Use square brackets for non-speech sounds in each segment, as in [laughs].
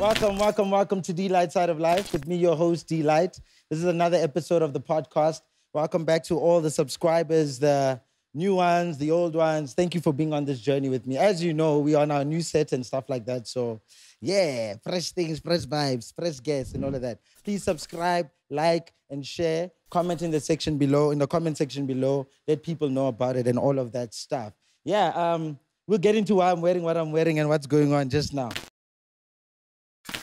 Welcome, welcome, welcome to Delite Side of Life with me, your host, Delite. This is another episode of the podcast. Welcome back to all the subscribers, the new ones, the old ones. Thank you for being on this journey with me. As you know, we are on our new set and stuff like that. So, yeah, fresh things, fresh vibes, fresh guests, and all of that. Please subscribe, like, and share. Comment in the section below, in the comment section below. Let people know about it and all of that stuff. Yeah, um, we'll get into why I'm wearing what I'm wearing and what's going on just now.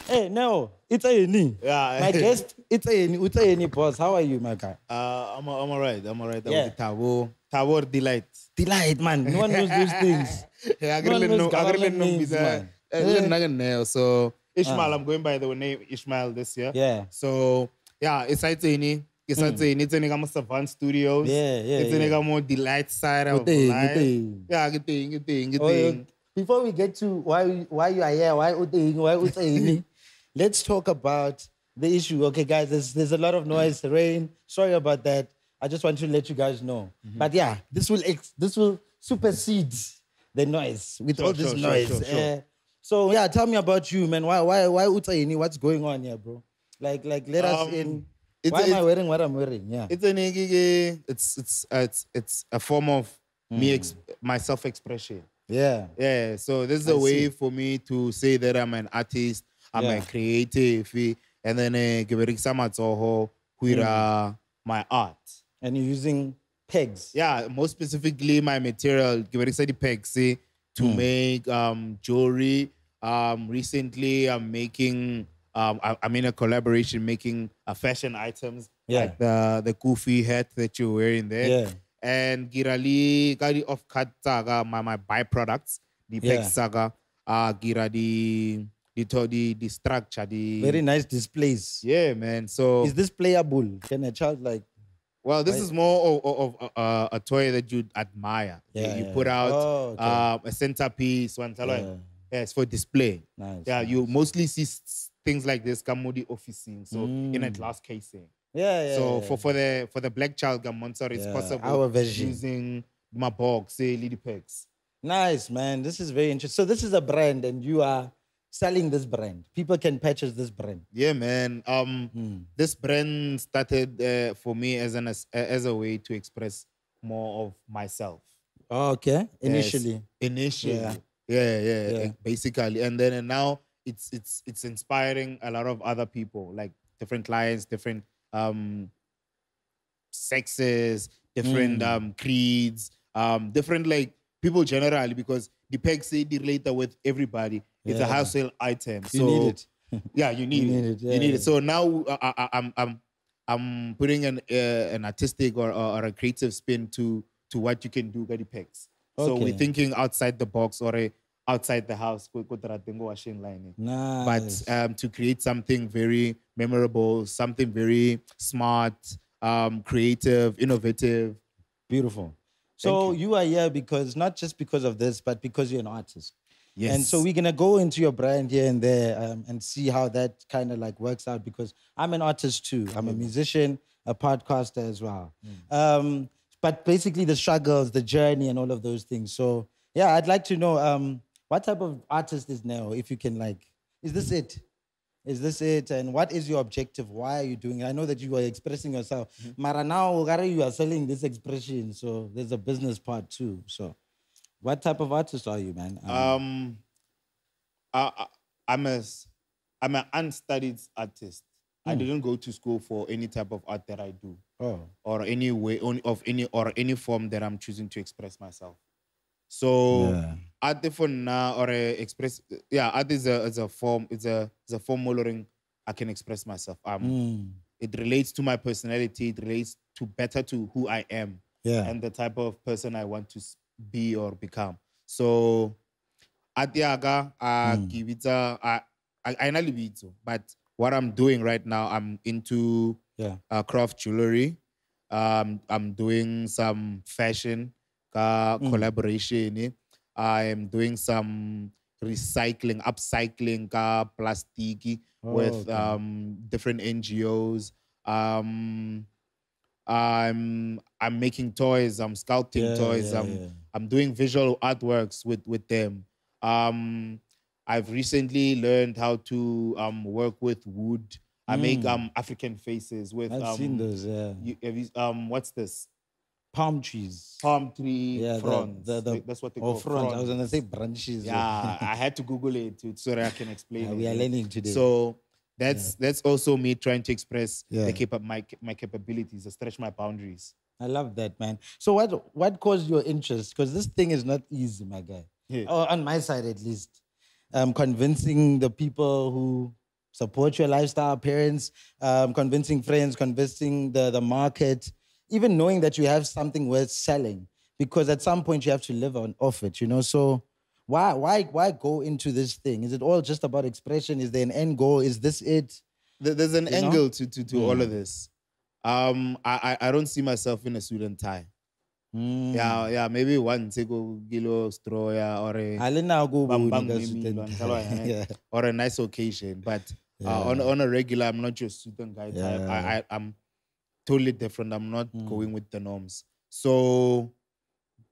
Hey, Neo, it's Ayeni. Yeah. My guest, it's Ayeni. It's Ayeni, boss. How are you, my guy? Uh, I'm, I'm all right. I'm all right. Yeah. Yeah. Thabo, Thabo Delite. Delite, man. No one knows those things. [laughs] Yeah, No one knows know. I really government names, man. I really know now. So Ishmael, Ah. I'm going by the name Ishmael this year. Yeah. So yeah, it's it's any. It's it's any. It's any. I'm Savant Studios. Yeah, yeah, It's yeah. I'm more Delite side of Good thing, good life. Yeah, good thing. Good thing. Good Oh, thing. Before we get to why why you are here, why Uteng, why Uteng, [laughs] let's talk about the issue. Okay, guys, there's there's a lot of noise, rain. Sorry about that. I just want to let you guys know. Mm-hmm. But yeah, this will ex- this will supersede the noise with Sure, all this sure, noise. sure. Eh, so yeah, tell me about you, man. Why why why Uteng? What's going on here, bro? Like like let us Um, in. it's- Why am I wearing what I'm wearing? Yeah. It's an it's it's uh, it's it's a form of Hmm. me ex- my self expression. yeah. Yeah, so this is I a way see. for me to say that I'm an artist, I'm Yeah. a creative, eh, and then uh, ke berekisa matsogo go ira my art. And you're using pegs. Yeah, most specifically my material, ke berekisa di-pegs eh, to Hmm. make um, jewelry. Um, recently, I'm making, um, I, I'm in a collaboration making uh, fashion items Yeah. like the the goofy hat that you're wearing there Yeah. and girali ka di off cut saga my my byproducts the Yeah. peg saga uh gira to di the structure the Very nice displays. yeah man so Is this playable? Can a child like well this I- is more of, of, of uh, a toy that you admire You- Yeah, you, yeah, put out Oh, okay. um, a centerpiece one Yeah. it's for display nice? yeah nice. you mostly see things like this come with the officing so in a Mm. glass casing Yeah, yeah. so yeah. for for the for the black child monster it's possible our version. using my box say lady pegs nice man, this is very interesting. So this is a brand, and you are selling this brand. People can purchase this brand. Yeah, man. Um, Hmm. this brand started uh, for me as an as, as a way to express more of myself. Oh, okay. Yes. Initially, Initially, Yeah. yeah, yeah, Yeah. basically, and then and now it's it's it's inspiring a lot of other people, like different clients, different um sexes, different Mm. um creeds, um different like people generally because the peg say they relate with everybody. It's a household item. you so need it. [laughs] yeah, you need, need it. it, you need it. So now uh, I, I, I'm I'm I'm putting an uh, an artistic or, or or a creative spin to to what you can do with the pegs. So Okay. we're thinking outside the box or a outside the house. ko- ko tara tengo washing line. Nice. But um, to create something very memorable, something very smart, um, creative, innovative. beautiful. So you. are here because not just because of this, but because you're an artist. Yes. And so we're gonna go into your brand here and there um, and see how that kind of like works out because I'm an artist too. I'm a musician, a podcaster as well. Um, but basically the struggles, the journey, and all of those things. So yeah, I'd like to know um, what type of artist is Neo, if you can like, is this it? Is this it? And what is your objective? Why are you doing it? I know that you are expressing yourself. Mara now, you are selling this expression. So there's a business part too. So what type of artist are you, man? Um, Um, I, I, I'm a, I'm an unstudied artist. I Hmm. didn't go to school for any type of art that I do, oh. or any way, of any or any form that I'm choosing to express myself. So Yeah. art for now or a express, yeah, art is a is a form. It's a it's a form wherein I can express myself. Um, Mm. it relates to my personality. It relates to better to who I am Yeah. and the type of person I want to be or become. So at Yaga, uh, Mm. give it a, I, I, know libito, but what I'm doing right now, I'm into yeah. uh, craft jewelry. Um, I'm doing some fashion uh, Mm. collaboration. I am doing some recycling, upcycling ka plastic Oh, with okay. um, different NGOs. Um, I'm I'm making toys. I'm sculpting Yeah, toys. yeah, I'm. I'm doing visual artworks with with them. Um, I've recently learned how to um work with wood. I make um African faces with Mm. I've um, seen those. Yeah, You, you, um, what's this? palm trees. Palm tree Yeah, fronds. the, the, Like, that's what they oh, call fronds. I was gonna say branches. Yeah, I had to Google it to, so that I can explain Yeah, it. we are learning today. So that's that's also me trying to express Yeah. the capa- my my capabilities, to stretch my boundaries. I love that, man. So what what caused your interest? Because this thing is not easy, my guy. Yeah. Or on my side, at least. Um, convincing the people who support your lifestyle, parents, um, convincing friends, convincing the the market, even knowing that you have something worth selling. Because at some point you have to live on off it, you know. So why why why go into this thing? Is it all just about expression? Is there an end goal? Is this it? There's an You know? angle to to, to all of Mm. this. Um, I, I I don't see myself in a suit and tie. Mm. Yeah, yeah, maybe one go kilo straw yeah, or a Bang, bang, nka maybe, suit and lo tie. ntshaba [laughs] yona, Yeah. or a nice occasion. But uh, on on a regular, I'm not just suit and guy type. Yeah. I, I I'm totally different. I'm not Mm. going with the norms. So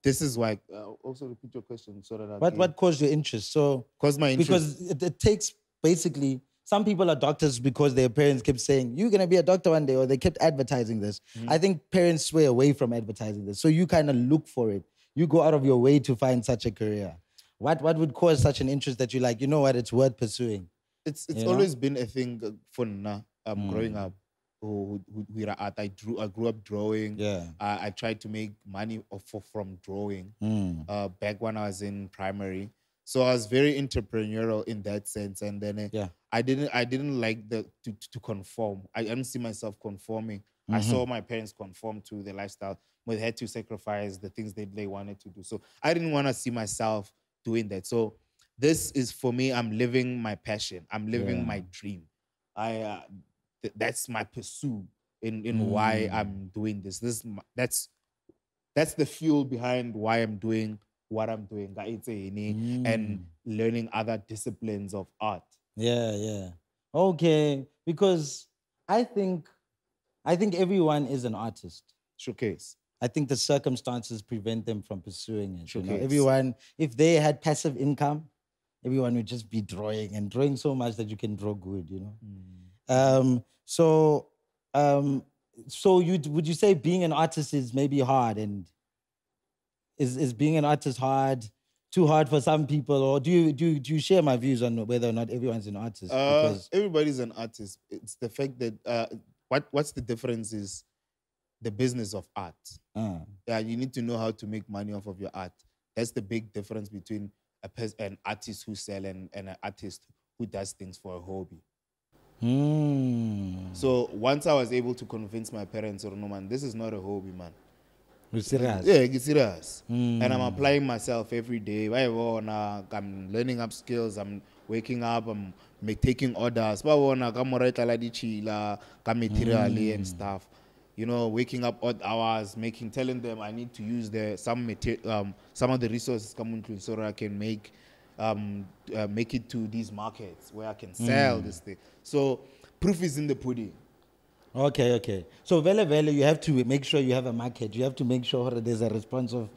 this is why. Uh, also repeat your question so that I What what caused your interest? So Cause my interest. because it, it takes basically some people are doctors because their parents kept saying you're gonna be a doctor one day, or they kept advertising this. Mm-hmm. I think parents sway away from advertising this, so you kind of look for it. You go out of your way to find such a career. What what would cause such an interest that you like? You know what? It's worth pursuing. it's it's you know? always been a thing uh, for na um growing Mm. up. Who who who art I drew I grew up drawing. Yeah. I, I tried to make money off of, from drawing. Mm. uh, back when I was in primary. So I was very entrepreneurial in that sense, and then uh, Yeah. I didn't I didn't like the to, to conform. I didn't see myself conforming. I Mm-hmm. saw my parents conform to the lifestyle, but they had to sacrifice the things that they wanted to do. So I didn't want to see myself doing that. So this is for me. I'm living my passion. I'm living Yeah. my dream. I uh, th- that's my pursuit in in why Mm. I'm doing this. This my, that's that's the fuel behind why I'm doing what I'm doing. Ka itse yini, Mm. And learning other disciplines of art. Yeah, yeah. Okay, because I think I think everyone is an artist. Showcase. I think the circumstances prevent them from pursuing it. You know? Everyone, if they had passive income, everyone would just be drawing and drawing so much that you can draw good. You know. Um. So, um. So you would you say being an artist is maybe hard and is is being an artist hard? Too hard for some people, or do you do do you share my views on whether or not everyone's an artist? Uh, Because everybody's an artist. It's the fact that uh, what what's the difference is the business of art. uh, Yeah, you need to know how to make money off of your art. That's the big difference between a pers- an artist who sell and, and an artist who does things for a hobby. hmm. So once I was able to convince my parents, or no man, this is not a hobby, man. Serious? Yeah, it's serious. Hmm. And I'm applying myself every day. I'm learning up skills. I'm waking up. I'm make, taking orders. Ba bona ka mora tlala di chila, ka material Hmm. and stuff. You know, waking up odd hours, making, telling them I need to use the some material, um, some of the resources coming into so that I can make, um, uh, make it to these markets where I can sell Hmm. this thing. So proof is in the pudding. Okay, okay. So vele vele, you have to make sure you have a market. You have to make sure there's a response of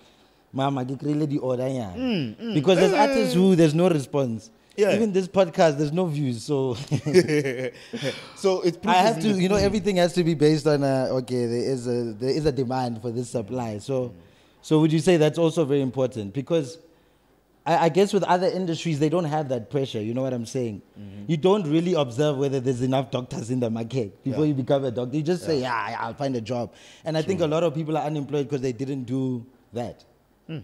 Mama ke kry-ile di-order nyana." Because there's artists who there's no response. Yeah. Even this podcast, there's no views. So [laughs] so it's I have to, you know, everything has to be based on a, okay, there is a there is a demand for this supply. So so would you say that's also very important? Because I, I guess with other industries, they don't have that pressure. You know what I'm saying? Mm-hmm. You don't really observe whether there's enough doctors in the market before Yeah. you become a doctor. You just say, yeah, I'll find a job. And I think a lot of people are unemployed because they didn't do that. Hmm.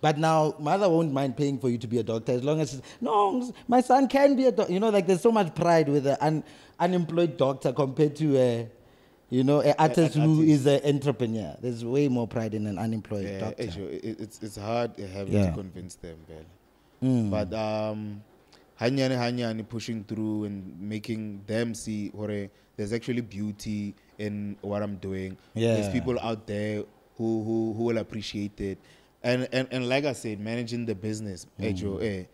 But now, mother won't mind paying for you to be a doctor as long as, no, my son can be a doctor. You know, like there's so much pride with an un, unemployed doctor compared to a, you know, an artist who artist. is an entrepreneur. There's way more pride in an unemployed Yeah, doctor. eh, it's it's hard uh, having Yeah. to convince them. Mm. But um, hanyani hanyani pushing through and making them see where there's actually beauty in what I'm doing. Yeah. There's people out there who who who will appreciate it, and and and like I said, managing the business, eh, Joe, eh,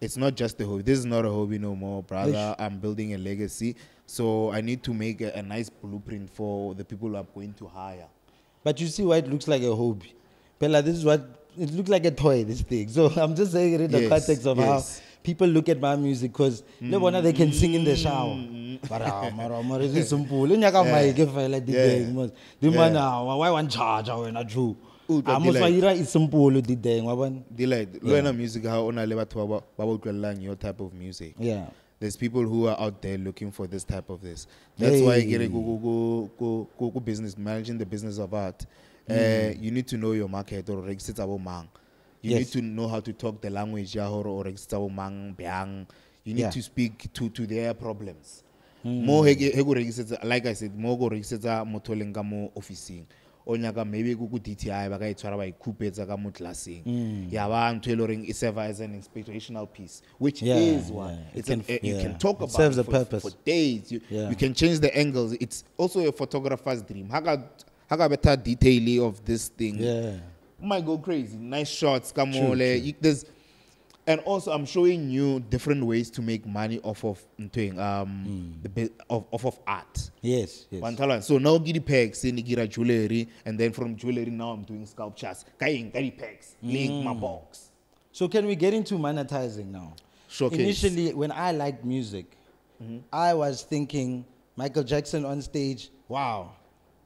it's not just a hobby. This is not a hobby no more, brother. I'm building a legacy, so I need to make a, a nice blueprint for the people I'm going to hire. But you see why it looks like a hobby. Bella, this is what it looks like a toy, this thing. So [laughs] I'm just saying it in the context of yes. how people look at my music because le bona they can sing in the shower. Mm. But mara mara it's simple. Le nyaka mic e fela di Yeah. deng mos. Di mana why one charge wena true. Utlwa Ah mos wa Delite. ira is simple di deng wa bona. Delite, le wena music ha ona le batho ba ba ba ba utlwellang your type of music. Yeah. There's people who are out there looking for this type of this. That's why Hey. get go go go go go go business managing the business of art. Mm. Uh, you need to know your market or register abo mang. You Yes. need to know how to talk the language or register abo mang byang. You need Yeah. to speak to to their problems. Mm. Mo he ke- he go regisetsa like I said mo go regisetsa motho leng ka mo officing. O nyaka maybe ku ku DTI ba ka tshwara ba ikhupetsa ka mo classing Mm. ya ba ntho e le horeng e serve as an inspirational piece which Yeah, is one yeah. It it's can an, f- you can talk It about serves it a purpose. for days you, Yeah. you can change the angles it's also a photographer's dream how ka better detail of this thing Yeah. might go crazy. Nice shots, come True, on. true. You, there's, and also I'm showing you different ways to make money off of doing um mm. the bit of off of art. Yes. Yes. So now giddy pegs, in gira jewelry, and then from jewelry now I'm doing sculptures. Kayin giddy pegs, mm. link my box. So can we get into monetizing now? Showcase. Initially, when I liked music, mm-hmm. I was thinking Michael Jackson on stage. Wow.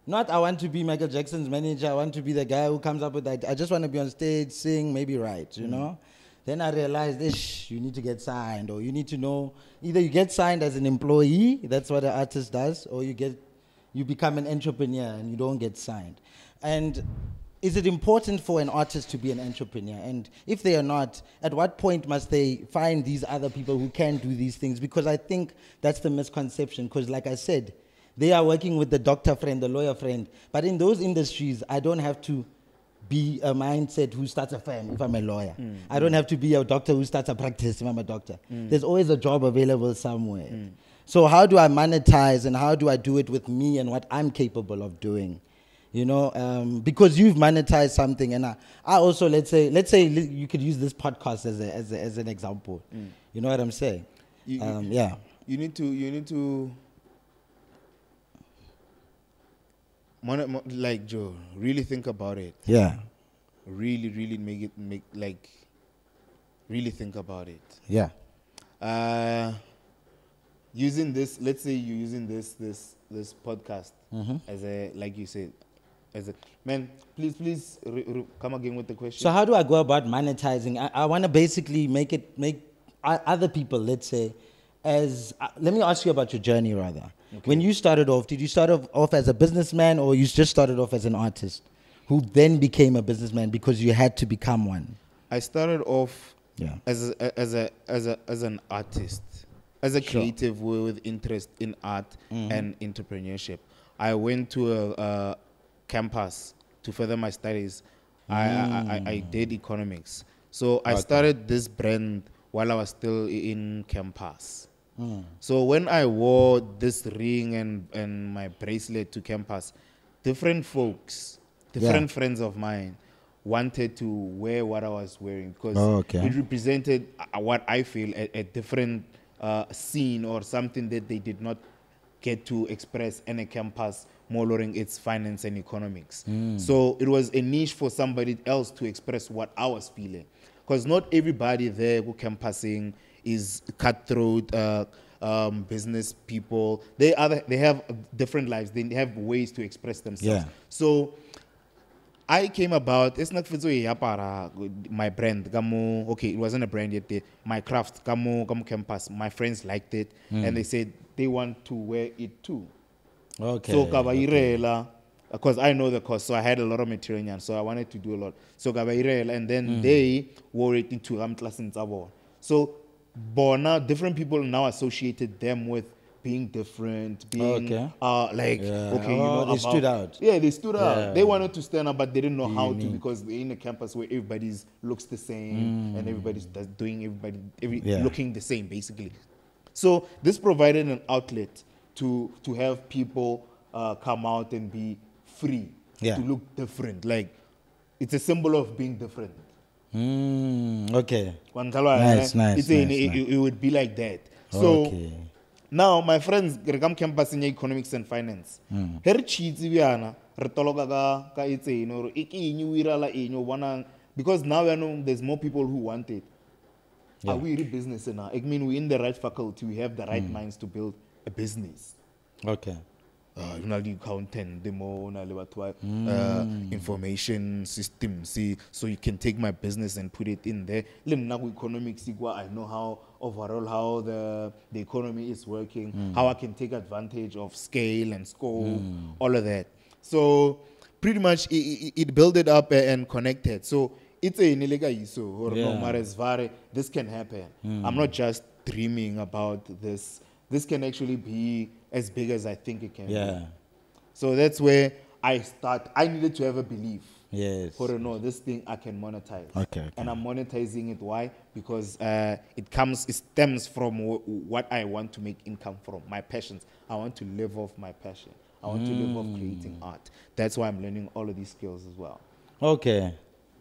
Not I want to be Michael Jackson's manager. I want to be the guy who comes up with that. I just want to be on stage, sing, maybe write. You mm. know. Then I realized, ish, you need to get signed, or you need to know either you get signed as an employee. That's what an artist does, or you get you become an entrepreneur and you don't get signed. And is it important for an artist to be an entrepreneur? And if they are not, at what point must they find these other people who can do these things? Because I think that's the misconception. Because, like I said, they are working with the doctor friend, the lawyer friend. But in those industries, I don't have to be a mindset who starts a firm if I'm a lawyer. Mm, I don't mm. have to be a doctor who starts a practice if I'm a doctor. Mm. There's always a job available somewhere. So how do I monetize and how do I do it with me and what I'm capable of doing? You know, um, because you've monetized something, and I, I also let's say let's say li- you could use this podcast as a, as, a, as an example. You know what I'm saying? You- you- um, yeah. You need to you need to Mon- like Joe, really think about it. Yeah. Really, really make it make like really think about it. Yeah. uh, using this let's say you're using this this this podcast Mm-hmm. as a like you said as a man please please re, re, come again with the question So how do I go about monetizing? I, I want to basically make it make other people, let's say, as uh, let me ask you about your journey rather. When you started off, did you start off, off as a businessman or you just started off as an artist who then became a businessman because you had to become one? i started off Yeah. as a, as a as a as an artist as a Sure. creative with interest in art Mm-hmm. and entrepreneurship i went to a, a campus to further my studies I, I, I, I did economics so i Mm. Okay. started this brand while i was still in campus Mm. So when I wore this ring and, and my bracelet to campus, different folks, different friends of mine wanted to wear what I was wearing because Oh, okay. it represented uh, what I feel a, a different uh, scene or something that they did not get to express in a campus motoring its finance and economics. Hmm. So it was a niche for somebody else to express what I was feeling. Because not everybody there who campusing is cutthroat uh, um, business people. They other they have different lives. They have ways to express themselves. Yeah. So I came about it's not my brand kamo okay it wasn't a brand yet my craft kamo kamo campus my friends liked it and they said they want to wear it too Okay. so ka ba irela because I know the cost so I had a lot of material so I wanted to do a lot so and then they wore it into am classing tsabo now different people now associated them with being different being Okay. uh like Yeah. okay you Oh, know they stood out. yeah, they stood out. Yeah. They wanted to stand up, but they didn't know how to because they're in a campus where everybody's looks the same and everybody's doing everybody every, Yeah. looking the same basically. So this provided an outlet to to have people uh, come out and be free to look different. Like it's a symbol of being different. Mm, okay. Nice, eh? nice, It's nice, it, nice. it- it would be like that. So okay. now my friends re come campus in economics and finance Hmm. he re tšhitse bjana re toloka ka ka etsene gore e ke eng o irala eng o bonang because now you know there's more people who want it Yeah. Are we in business now? I mean, we're in the right faculty. We have the Mm. right minds to build a business. Okay. Uh, you know, the accountant, the more, na le batho ba, Mm. uh, information system. See, so you can take my business and put it in there. Le ku economics I know how overall how the the economy is working, Mm. how I can take advantage of scale and scope, all of that. So pretty much it, it, it built it up and connected. So it's a so or no Yeah. mares this can happen. I'm not just dreaming about this. This can actually be as big as I think it can be. Yeah. So that's where I start. I needed to have a belief. Yes. For no, this thing I can monetize. Okay, okay. And I'm monetizing it. Why? Because uh, it comes, it stems from w- what I want to make income from, my passions. I want to live off my passion. I want to live off creating art. That's why I'm learning all of these skills as well. Okay,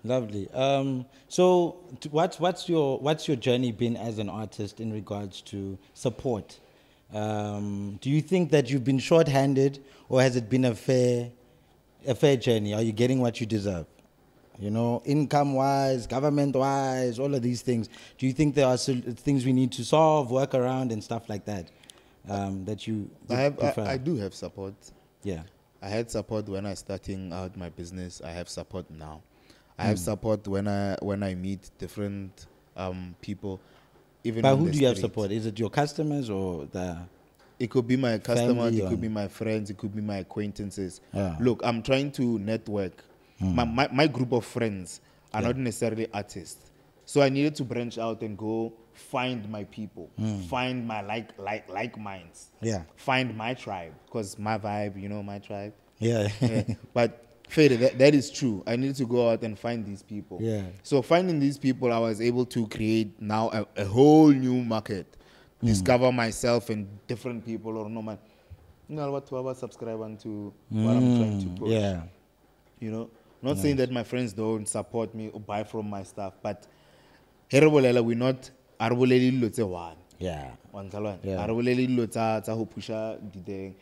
lovely. Um, so, t- what's what's your what's your journey been as an artist in regards to support? Um, do you think that you've been short-handed, or has it been a fair a fair journey? Are you getting what you deserve? You know, income-wise, government-wise, all of these things. Do you think there are sol- things we need to solve, work around, and stuff like that? Um, that you I, have, prefer? I, I do have support. yeah. I had support when I starting out my business. I have support now. I have support when I when I meet different um, people. Even But who do you have support? Is it your customers or the? It could be my customers, it could be my friends, it could be my acquaintances. Yeah. Look, I'm trying to network. Hmm. My, my, my group of friends are not necessarily artists. So I needed to branch out and go find my people, hmm. find my like like like minds. Yeah. Find my tribe. Because my vibe, you know, my tribe. Yeah. Yeah. [laughs] but Fede, that, that is true. I needed to go out and find these people. Yeah. So finding these people, I was able to create now a, a whole new market, Hmm. discover myself and different people or no man. You know what to subscribe to what I'm trying to push. Hmm. yeah. You know, not saying that my friends don't support me or buy from my stuff, but herebolela we not arebolele dilo one. Yeah. Wa ntlhaloganya? Yeah. Ha re bolele dilo tsa tsa go pusha diteng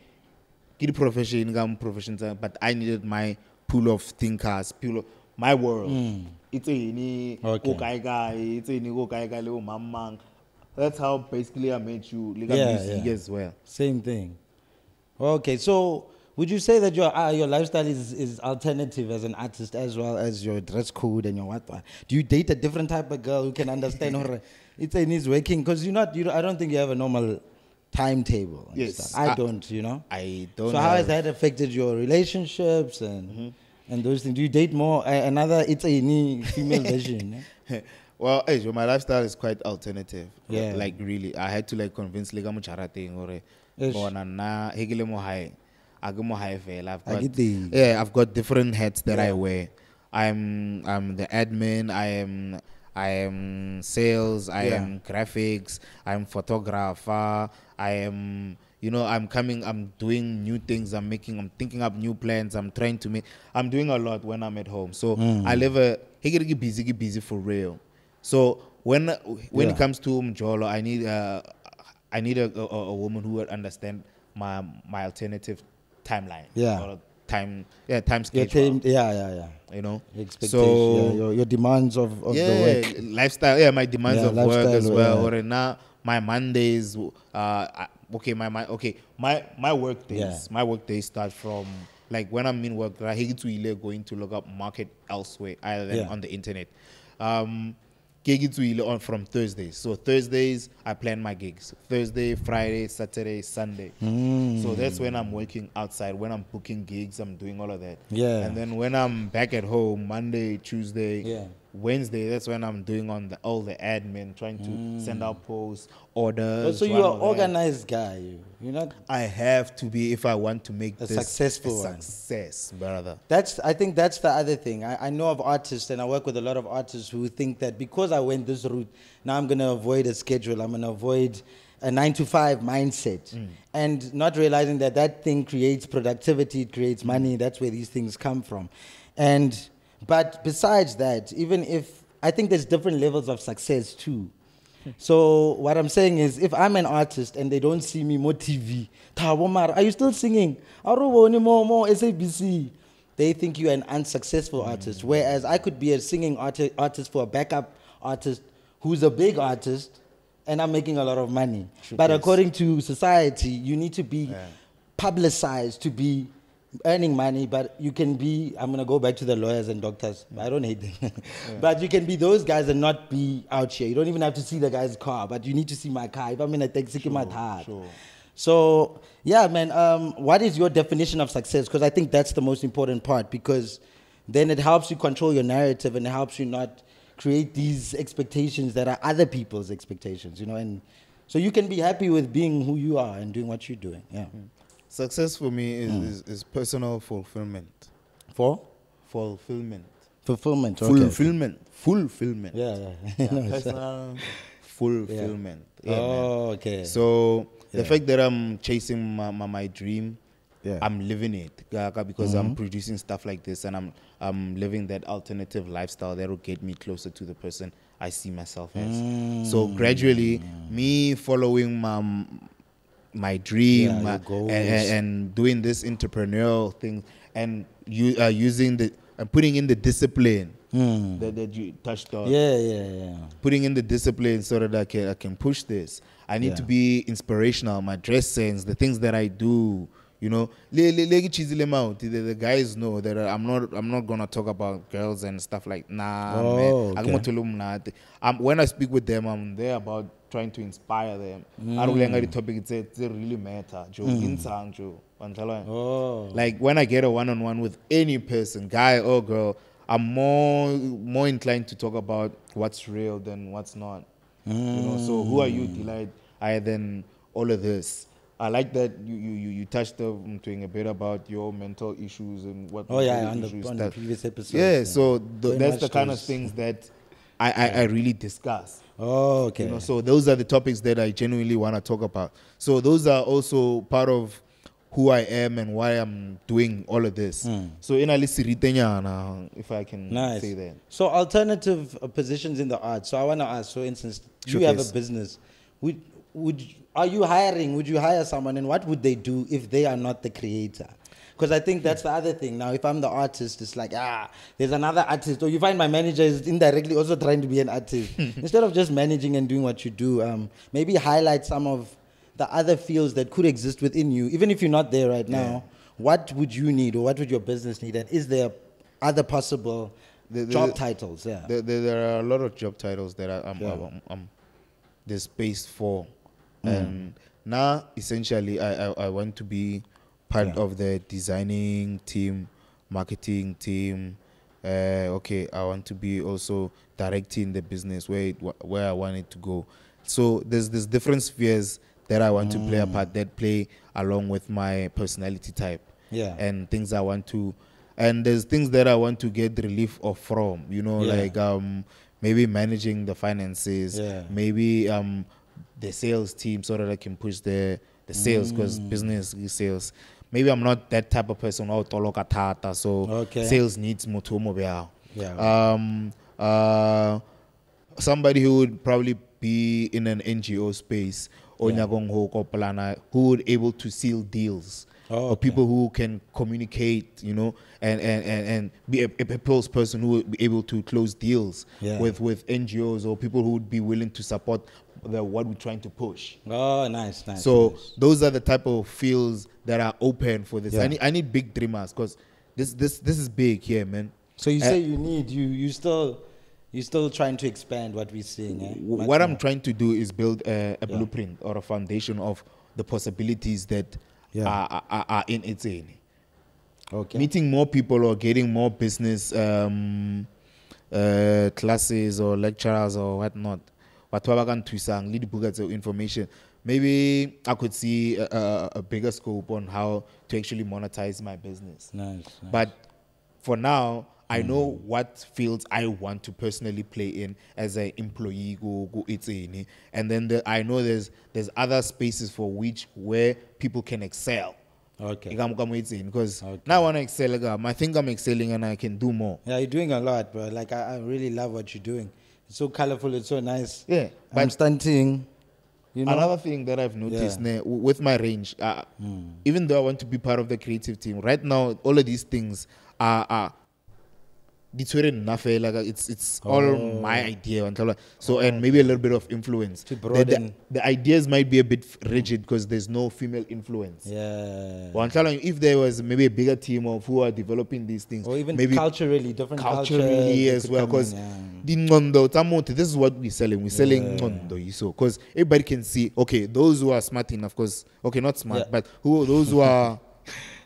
ke di-profession ka profession but i needed my pool of thinkers pool of my world tsene Hmm. Okay. ko kae kae tsene ko kae kae le bo mang mang that's how basically i met you le ka Yeah, music yeah. as well Same thing. Okay, so would you say that your uh, your lifestyle is, is alternative as an artist as well as your dress code and your what? Do you date a different type of girl who can understand? [laughs] It's in his working because you're not. You I don't think you have a normal timetable. and Yes, stuff. I, I- don't. You know. i don't So how has that affected your relationships and Mm-hmm. and those things? Do you date more uh, another? It's a ni- female version. eh? [laughs] well hey, my lifestyle is quite alternative Yeah. like really i had to like convince le ka mochara teng gore Eish. bona nna he ke le mo hae a mo hae fela I've got- yeah i've got different hats that i wear i'm i'm the admin i am i am sales i Yeah. am graphics i'm photographer i am you know i'm coming i'm doing new things i'm making i'm thinking up new plans i'm trying to make i'm doing a lot when i'm at home so Mm. i live a he get get busy get busy for real so when when Yeah. it comes to mjolo i need uh i need a, a, a woman who will understand my my alternative timeline Yeah. or time yeah time schedule time, yeah, yeah, yeah. you know so yeah, your, your demands of, of yeah, the work. lifestyle. Yeah, my demands Yeah, of work as well. yeah. Or now my Mondays. Uh, okay, my, my okay, my my work days. Yeah. My work days start from like when I'm in work. I hate to ile going to look up market elsewhere other than Yeah. on the internet. Um, gig on from Thursdays. So Thursdays I plan my gigs. Thursday, Friday, Saturday, Sunday. Mm. So that's when I'm working outside. When I'm booking gigs, I'm doing all of that. Yeah. And then when I'm back at home, Monday, Tuesday, Yeah. Wednesday, that's when I'm doing on the, all the admin, trying to send mm. out posts, orders. So you're an organized guy. You. You're not. I have to be if I want to make A this successful a one. success, brother. That's. I think that's the other thing. I, I know of artists, and I work with a lot of artists who think that because I went this route, now I'm gonna avoid a schedule. I'm gonna avoid a nine to five mindset, mm. and not realizing that that thing creates productivity, it creates money. That's where these things come from, and but besides that, even if I think there's different levels of success too. Hmm. So what I'm saying is, if I'm an artist and they don't see me more TV, are you still singing? Aruboni more more SABC. They think you're an unsuccessful hmm. artist. Whereas I could be a singing arti- artist for a backup artist who's a big artist and I'm making a lot of money. True, but yes. according to society, you need to be publicized to be earning money, but you can be, I'm going to go back to the lawyers and doctors. I don't hate them. [laughs] but you can be those guys and not be out here. You don't even have to see the guy's car, but you need to see my car. If I'm in a taxi, sure, my car. sure. So, yeah, man, um, what is your definition of success? Because I think that's the most important part because then it helps you control your narrative and it helps you not create these expectations that are other people's expectations, you know, and so you can be happy with being who you are and doing what you're doing. Yeah. Success for me is, Hmm. is, is personal fulfillment. For Fulfillment. fulfillment. Okay. Fulfillment. Fulfillment. Yeah, yeah. [laughs] Yeah, No, personal fulfillment. Yeah, oh, okay. So the fact that I'm chasing my, my, my dream, Yeah. I'm living it because Mm-hmm. I'm producing stuff like this and I'm I'm living that alternative lifestyle that will get me closer to the person I see myself as. So Mm. gradually, me following my my dream Yeah, uh, and, and, doing this entrepreneurial thing and you uh, using the and putting in the discipline that, that you touched on yeah, yeah, yeah. putting in the discipline so that I can I can push this. I need to be inspirational. My dress sense, the things that I do. You know, the, guys know that I'm not I'm not gonna talk about girls and stuff like nah Oh, man. okay. I'm gonna tell them nah. Um, when I speak with them, I'm there about trying to inspire them. Mm. I don't like the topic. It's it really matter. Joe, insang Joe. Wanjalo? Oh. Like when I get a one-on-one with any person, guy or girl, I'm more more inclined to talk about what's real than what's not. You know, so who are you, Mm. Delite? I than all of this. I like that you you you, touched on doing a bit about your mental issues and what. Oh yeah, on the, on the previous episode. yeah, so th- Very that's the kind of things that I, I, I really discuss. Oh, okay. You know, so those are the topics that I genuinely want to talk about. So those are also part of who I am and why I'm doing all of this. So in Alisiritenyana, if I can. Nice. say that. So alternative uh, positions in the arts. So I want to ask. For instance, you have a business. Would would are you hiring? Would you hire someone, and what would they do if they are not the creator? Because I think that's the other thing. Now, if I'm the artist, it's like ah, there's another artist, or you find my manager is indirectly also trying to be an artist. [laughs] Instead of just managing and doing what you do, um, maybe highlight some of the other fields that could exist within you, even if you're not there right now. What would you need, or what would your business need, and is there other possible job titles? Yeah. There, there, there are a lot of job titles that I, I'm, Yeah. There's space for. Mm. And now, essentially, I, I, I want to be part Yeah. of the designing team, marketing team. Uh, okay, I want to be also directing the business where it, where I want it to go. So there's there's different spheres that I want to play a Mm. part that play along with my personality type Yeah. and things I want to and there's things that I want to get relief of from, you know, Yeah. like um maybe managing the finances, Yeah. maybe um the sales team so that I can push the the sales because Mm. business is sales. Maybe I'm not that type of person oh toloka tata so Okay. sales needs motho mo beao. Yeah. Um uh somebody who would probably be in an NGO space or Yeah. ho who would able to seal deals Oh, or people who can communicate, you know, and and and, and be a, a people's person who would be able to close deals Yeah. with with NGOs or people who would be willing to support the what we're trying to push. Oh, nice, nice. So nice. those are the type of fields that are open for this. Yeah. I need I need big dreamers because this this this is big here, man. so you uh, say you need you you still you still trying to expand what we're seeing. Eh? What I'm trying to do is build a, a Yeah. blueprint or a foundation of the possibilities that Yeah. are, are, are in its in. okay. Meeting more people or getting more business um, uh, classes or lecturers or whatnot. But what can twisang lead book information. Maybe I could see a, a, a bigger scope on how to actually monetize my business. nice, nice. But for now, I Mm. know what fields I want to personally play in as an employee go go it's. And then the, I know there's there's other spaces for which where people can excel. okay. Because Okay. now I want to excel. I think I'm excelling and I can do more. Yeah, you're doing a lot, bro. Like I, I really love what you're doing. It's so colorful. It's so nice. Yeah, I'm stunting. You know. Another thing that I've noticed Yeah. ne, with my range, uh, even though I want to be part of the creative team, right now all of these things are, are di tshwere nna fela, like it's it's all oh. my idea so oh. and maybe a little bit of influence To the, the, the ideas might be a bit rigid because there's no female influence Yeah. Well, I'm telling you, if there was maybe a bigger team of who are developing these things, Or even maybe culturally, different culture, culturally they as well, because yeah. the ngondo this is what we're selling. We're selling ngondo, so because everybody can see. Okay, those who are smart enough, because okay, not smart, Yeah. but who those who are [laughs]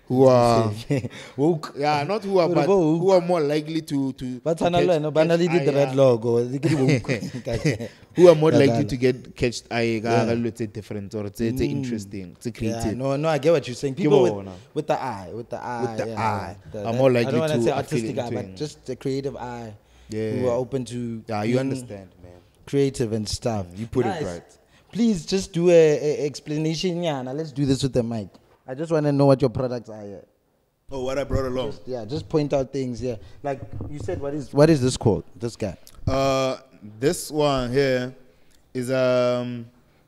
who are [laughs] woke. yeah, not who are, but who are more likely to to But to tshwana le catch- wena, ba na le catch di red logo. di ke di woke. [laughs] [laughs] who are more likely to get catched Yeah. Mm. ka different or tse tse interesting, tse Yeah, no, no, I get what you're saying. People with, with the eye, with the eye, with the yeah, eye, the- are more I likely don't wanna to say artistic eye, but just a creative eye. Yeah, who are open to Yeah, you understand, man. creative and stuff. You put it right. Please just do a, a explanation, yeah. Now let's do this with the mic. I just want to know what your products are. Yeah. Oh, what I brought along. yeah, just point out things. Yeah, like you said, what is what is this called? This guy. Uh, this one here is um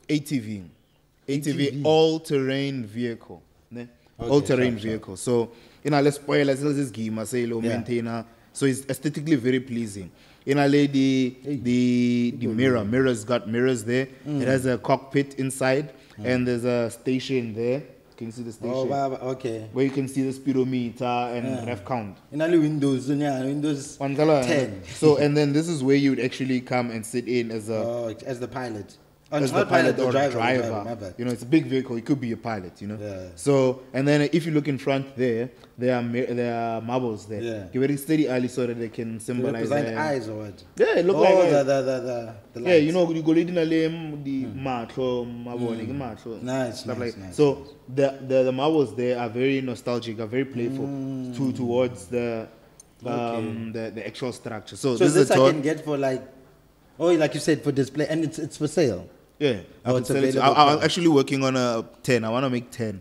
ATV, ATV, ATV. all-terrain vehicle? Okay, all-terrain sure, sure. vehicle. So you know, let's spoil let's I say low Yeah. maintainer. So it's aesthetically very pleasing. In a lady, the the mirror, mirrors got mirrors there. Mm. It has a cockpit inside, and there's a station there. Can you see the oh, station? Oh, wow, wow, okay. Where you can see the speedometer and Yeah. ref count. In only Windows, yeah, Windows color. Eh? 10. So and then this is where you would actually come and sit in as a Oh, as the pilot. As not pilot, the or driver. the driver. driver. You know, it's a big vehicle. It could be a pilot. You know. Yeah. So and then if you look in front there, there are there are marbles there. Yeah. Give very steady early so that they can symbolize. uh, eyes or what? Yeah, it look oh, like the, the, the, the, the yeah, you know, you go leading a limb, the mabone, the matlo, Hmm. Nice, stuff nice, like. nice, so the, the the marbles there are very nostalgic, are very playful Hmm. to towards the um the, the actual structure. So, So this, this, I can get for like, oh, like you said, for display, and it's it's for sale. Yeah, I could it's sell it to- I, I'm actually working on a ten. I want to make ten.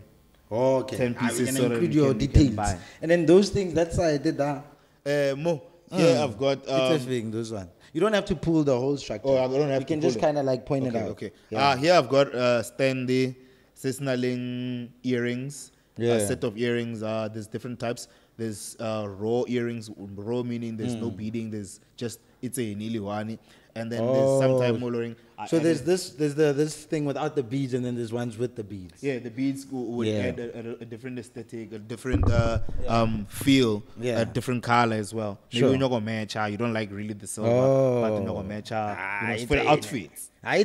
Oh, okay. 10 Ah, pieces we're so include we your can- we can details, buy. and then those things. That's how I did that. Uh, Mo, here I've got. it's Um, a thing. Those one. You don't have to pull the whole structure. Oh, I don't have You can just kind of like point okay, it out. okay. Yeah. Uh, here I've got uh, Standy Cisnaling earrings. Yeah. A set of earrings. Uh, there's different types. There's uh, raw earrings. Raw meaning there's no Hmm. beading. There's just it's a niliwani. And then there's Oh. moldering. I so there's this there's the this thing without the beads, and then there's ones with the beads. Yeah, the beads would Yeah. add a, a, a different aesthetic, a different uh, um, feel, Yeah. a different color as well. Maybe Sure. you're not gonna match, you don't like really the silver, but you're Oh. gonna match, Ah, you know, for the outfits. Ah, I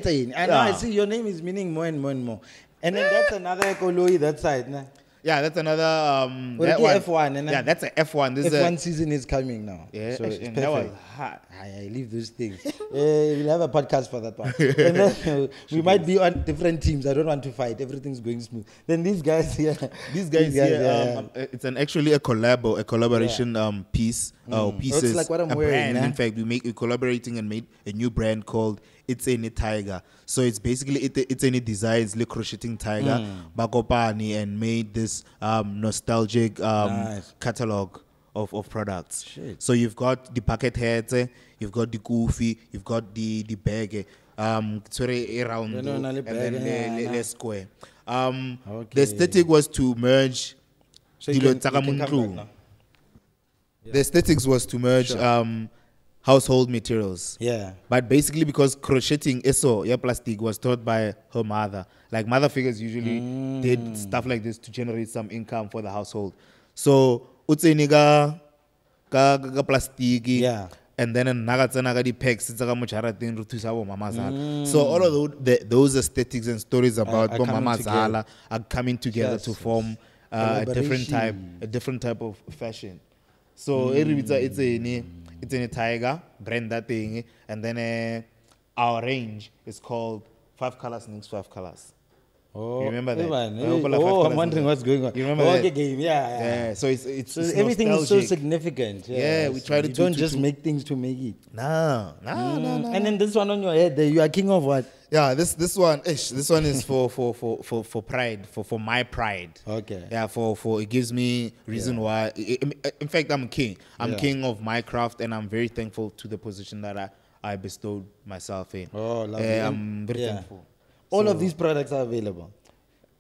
know. I see your name is meaning more and more and more. And then that's another koloi that side. Nah. Yeah, that's another. Um, Well, that one, F1, and yeah, that's a F1. This F1 a, season is coming now. yeah, so and it's that was perfect. hot. I, I leave those things. [laughs] Eh, we'll have a podcast for that one. [laughs] then, uh, [laughs] we might be on different teams. I don't want to fight. Everything's going smooth. Then these guys here. These guys, here, yeah, um, uh, it's an actually a collab, a collaboration um, piece, uh, or pieces. Mm. like what I'm a wearing, brand. In fact, we make we're collaborating and made a new brand called Ietsene Tiger. So it's basically it, Ietsene Designs, Le Crocheting Tiger, Mm. Bakopani, and made this um, nostalgic um, Nice. catalog of, of products. Shit. So you've got the bucket hats, eh, you've got the goofy, you've got the the bag, um, sorry, around, and then le- le- no. square. Um, Okay. The aesthetic was to merge So dilo tsa ka you can come montlo. back now. The aesthetics was to merge um, household materials. Yeah. But basically, because crocheting eso yeah plastic was taught by her mother. Like mother figures usually Mm. did stuff like this to generate some income for the household. So utseni ka ka plastic. Yeah. And then tsena ka di packs tsa ka mojarateng re thusa zala. So all of those, the, those aesthetics and stories about Mm. are coming mama together. zala are coming together Yes, to form uh, a different type a different type of fashion. So mm. it's a Ietsene tiger brand that thing, and then uh, our range is called Five Colors Next Five Colors. Oh, You remember that? Evan, Five oh, I'm wondering in what's going on. You remember oh, that? okay, game, yeah, yeah. Yeah, so it's it's, So it's everything is so significant. Yeah, we yes. try to You do- don't to- just to- make things to make it. No, no, no, no. And then this one on your head, there, you are king of what? Yeah, this this one, ish, this one is for for for for for pride, for for my pride. Okay. Yeah, for for it gives me reason why. I- I- In fact, I'm king. I'm Yeah. king of my craft, and I'm very thankful to the position that I I bestowed myself in. Oh, lovely. And- I'm very yeah. thankful. All So- of these products are available.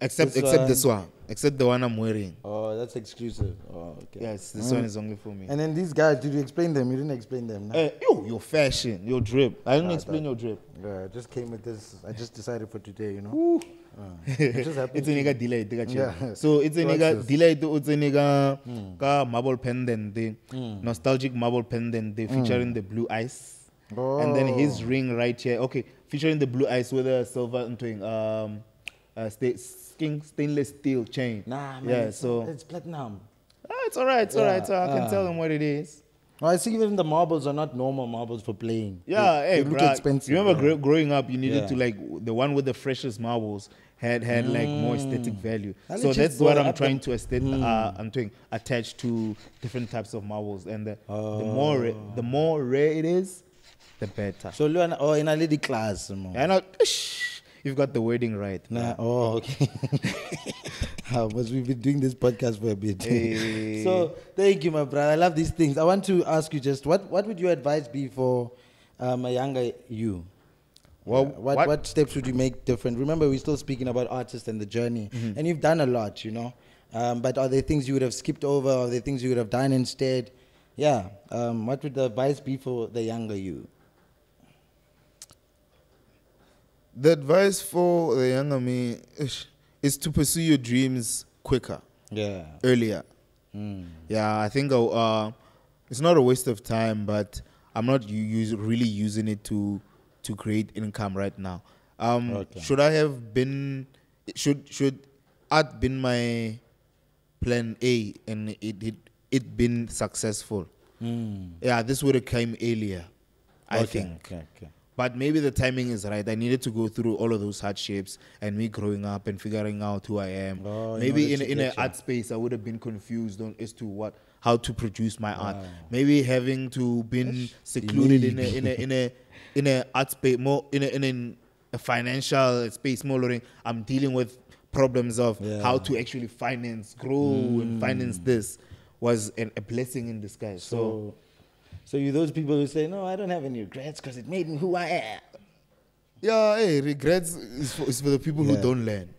Except This except one- this one. except the one I'm wearing. Oh, that's exclusive. Oh, okay. Yes, this one is only for me. And then these guys, did you explain them? You didn't explain them. No? Hey, yo, your fashion, your drip. I didn't Ah, explain that- your drip. Yeah, I just came with this. I just decided for today, you know. Uh, [laughs] it just happened it's a nigga delayed the Yeah. so it's a nigga delay. delayed it's a nigga Hmm. ka marble pendant the nostalgic marble pendant they featuring the blue ice and then his Oh. ring right here okay featuring the blue ice with a silver and doing um uh, sta- skin stainless steel chain Nah, man. yeah it's, so it's platinum. ah, it's all right it's all right so i can tell them what it is No, I see even the marbles are not normal marbles for playing. Yeah, they, hey, they look bruh, expensive. You remember, yeah. gro- growing up, you needed Yeah. to like the one with the freshest marbles had had like more aesthetic value. I So that's what I'm trying to aesthetic. Uh, I'm doing attached to different types of marbles, and the, the more ra- the more rare it is, the better. So, Luana, oh, in a lady class. And I, you've got the wording right. Nah, oh, okay. [laughs] How must we've been doing this podcast for a bit? [laughs] Hey. so, thank you, my brother. I love these things. I want to ask you just what, what would your advice be for um, a younger you? Well, Yeah, what, what- what steps would you make different? Remember, we're still speaking about artists and the journey, Mm-hmm. and you've done a lot, you know. Um, but are there things you would have skipped over? Are there things you would have done instead? Yeah. Um, what would the advice be for the younger you? The advice for the younger me is to pursue your dreams quicker, Yeah. earlier. Mm. Yeah, I think uh, uh, it's not a waste of time, but I'm not use, really using it to to create income right now. Um, Okay. Should I have been? Should should art been my plan A and it it, it been successful? Mm. Yeah, this would have came earlier. I okay, think. Okay. Okay. But maybe the timing is right. I needed to go through all of those hardships and me growing up and figuring out who I am. Oh, maybe in in an art space, I would have been confused on as to what how to produce my art. Maybe having to been secluded in a in a in a [laughs] in a art space more in a in a, financial space more. learning. I'm dealing with problems of Yeah. how to actually finance, grow, and finance this was an, a blessing in disguise. So, So, so you those people who say, "No, I don't have any regrets because it made me who I am." yeah, hey, regrets is for, is for the people Yeah. who don't learn.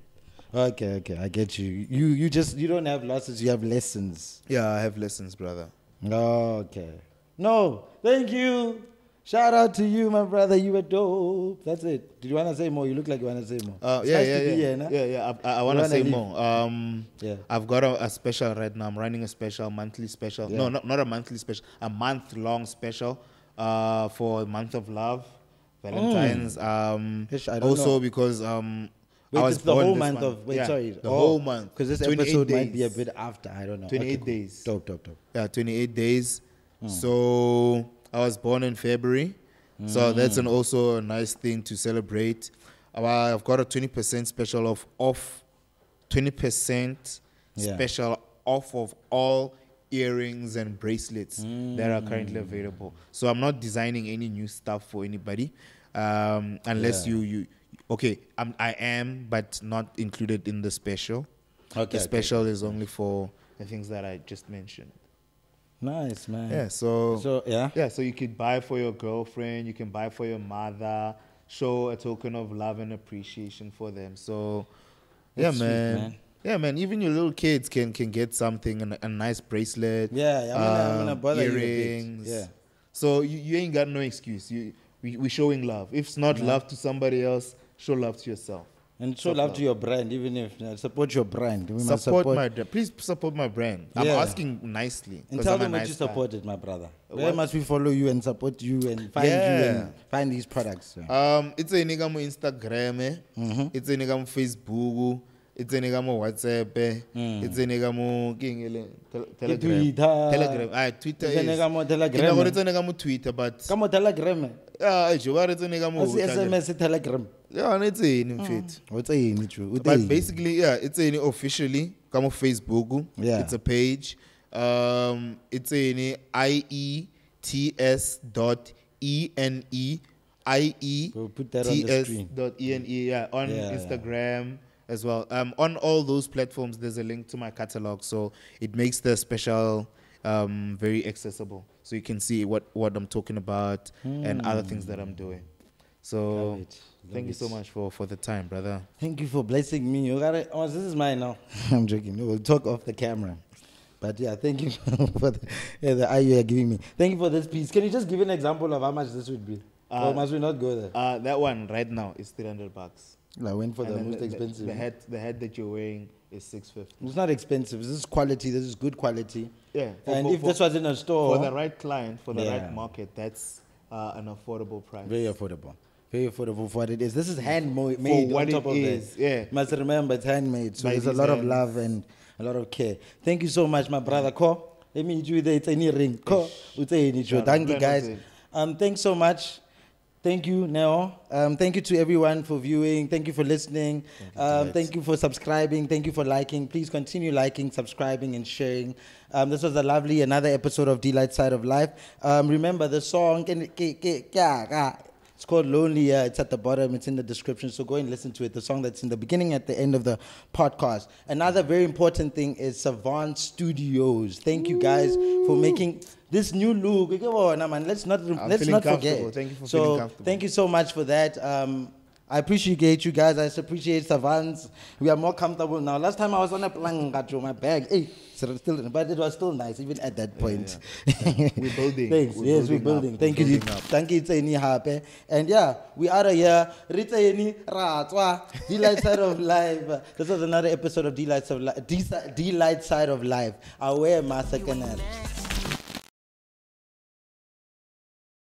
Okay, okay, I get you. You, you just you don't have losses, you have lessons. Yeah, I have lessons, brother. Okay. No, thank you. Shout out to you, my brother. You were dope. That's it. Did you want to say more? You look like you want to say more. Uh, yeah, yeah, yeah, here, nah? yeah, yeah. I, I, want to say leave? more. Um, Yeah. I've got a, a special right now. I'm running a special, monthly special. No, not, not a monthly special, a month long special uh, for month of love, Valentine's. Um, Ish, I also know. because um, Wait, I was it's the whole this month of. Wait, Yeah, sorry. the whole month. Because this 28 episode might be a bit after. I don't know. 28 cool. days. Dope, dope, dope. Yeah, 28 days. Hmm. So I was born in February. So Hmm. that's an also a nice thing to celebrate. I've got a 20% special off off 20% Yeah. special off of all earrings and bracelets that are currently available. So I'm not designing any new stuff for anybody. Um, unless Yeah. you you okay, I'm, I am but not included in the special. Okay, the okay. special is only for the things that I just mentioned. Nice, man. Yeah, so, So, yeah. yeah, so you could buy for your girlfriend, you can buy for your mother, show a token of love and appreciation for them. So yeah, That's sweet, man. man. Yeah, man. Even your little kids can can get something, a, a nice bracelet. Yeah, I'm gonna- I'm gonna um, bother you earrings. Yeah. So you, you ain't got no excuse. You we we showing love. If it's not love to somebody else, show love to yourself. And show love to your brand, even if uh, support your brand. We must Support, support my my please support my brand. I'm asking nicely. And tell I'm a them what nice you supported, my brother. Where must we follow you and support you and find you and find these products? Um, it's a nigga Instagram, eh? Mm-hmm. it's a nigga Facebook, it's a nigga WhatsApp, eh? it's a nigga mo ke eng e? Tel- Telegram. Twitter. Telegram. Ah, Twitter It's a is. nigga mo Ke Telegram, nagore eh? it's a nigga Twitter, but Come on, Telegram. yeah, eh, Joe, it's a nigga mo. What's the SMS Telegram? Yeah, and it's a in fact. What's a in true? But basically, yeah, it's a officially come on Facebook. Yeah. It's a page. Um, it's a I E T S dot E N E I E We'll put that on the T S screen. dot E N E yeah on Yeah. Instagram as well. Um, on all those platforms, there's a link to my catalog, so it makes the special um very accessible, so you can see what what I'm talking about and other things that I'm doing. So Love thank you so much for for the time, brother. Thank you for blessing me. You got it. Oh, this is mine now. [laughs] I'm joking. We'll talk off the camera. But yeah, thank you [laughs] for the, yeah, the eye you are giving me. Thank you for this piece. Can you just give an example of how much this would be? Uh, or must we not go there? Uh, that one right now is 300 bucks. I went for And the most expensive. The, head, the head that you're wearing is 650. it's not expensive. This is quality. This is good quality. Yeah. for- and for- if for- this was in a store, for the right client, for the Yeah. right market, that's uh, an affordable price. very affordable. Very affordable for what it is. This is handmade for what on top it of is. Yeah. Must remember it's handmade. So By there's a lot of love and a lot of care. Thank you so much, my brother. Ko, let me you there. It's any ring. Ko, ute ini jo. Yeah, Thank you, guys. Um, thanks so much. Thank you, Neo. Um, thank you to everyone for viewing. Thank you for listening. um, thank you for subscribing. Thank you for liking. Please continue liking, subscribing, and sharing. Um, this was a lovely another episode of Delite Side of Life. Um, remember the song. It's called Lonely. Uh, it's at the bottom. It's in the description. So go and listen to it. The song that's in the beginning, at the end of the podcast. Another very important thing is Savant Studios. Thank you guys for making this new look. Let's not I'm let's not forget. Thank you for so feeling comfortable. thank you so much for that. Um, I appreciate you guys. I appreciate Savants. We are more comfortable now. Last time I was on a plank, you my bag. Hey, still, but it was still nice even at that point. We're [laughs] building. Thanks. We're yes, we're building up. building. We're Thank you. building. Thank you, Tseni Hape. And yeah, we of here. Ritseni Ratswa. Delite Side of [laughs] Life. This was another episode of D Delite of Life. Delite Side of Life. I wear my second hand.